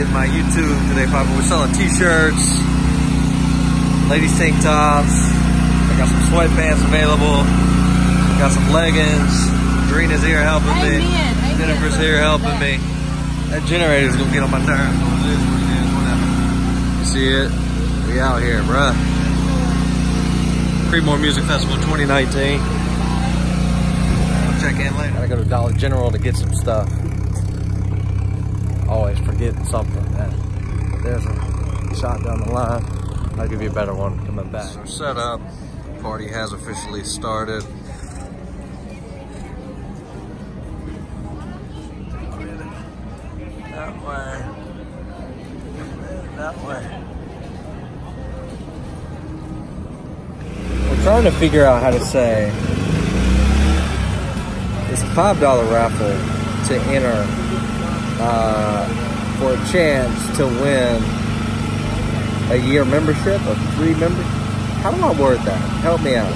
getting my YouTube today popping. We're selling t-shirts, ladies tank tops. I got some sweatpants available. Got some leggings. Karina's here helping me. Amen. Jennifer's Amen. here helping me. That generator's gonna get on my nerves. It is what it is, whatever. You see it? We out here, bruh. Creedmoor Music Festival 2019. I'll check in later. Gotta go to Dollar General to get some stuff. Forgetting something. Man. There's a shot down the line. I'll give you a better one coming back. So set up. Party has officially started. That way. That way. I'm trying to figure out how to say it's a five dollar raffle to enter uh, for a chance to win a year membership, a free membership. How do I word that? Help me out.